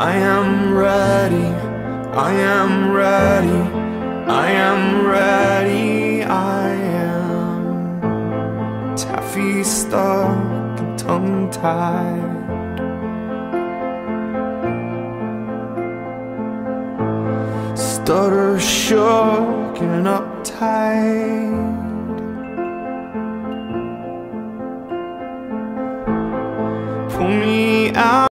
I am ready, I am ready, I am ready, I am taffy stuck and tongue tied. Stutter shook and uptight. Pull me out.